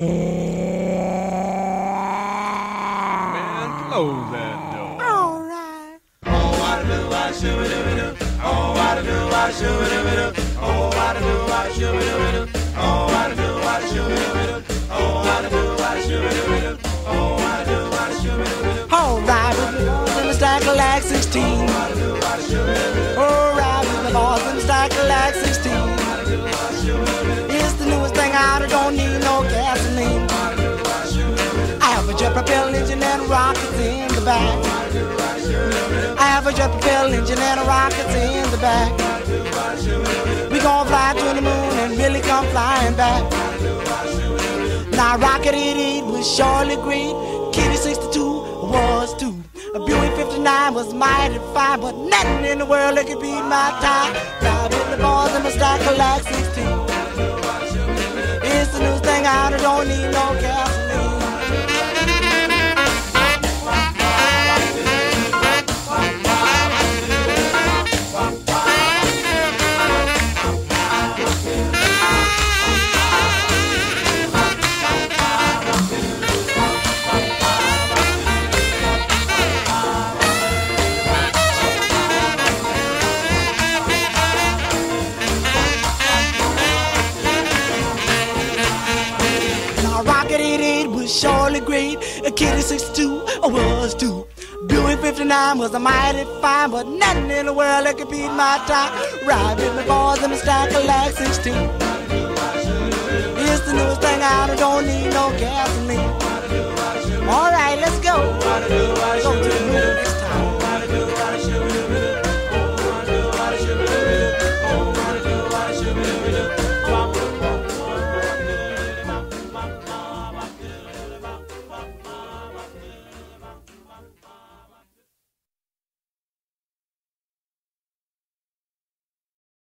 Man, close that door. All right. All right, with the boys in the S'Cadillac 16. All right, with the boys in the S'Cadillac 16. Jet propelled engine and rockets in the back. I have a jet propelled engine and rockets in the back. We gon' fly to the moon and really come flying back. Now Rocket 88 was surely great. Kitty 62 was too. A Buick 59 was mighty fine, but nothing in the world that could beat my time. Driving the boys in my S'Cadillac 16. It's the new thing out, I don't need no gasoline. 88 was surely great. A Kitty 62 was too. Buick 59 was a mighty fine, but nothing in the world that could beat my time. Riding the boys in the S'Cadillac 16.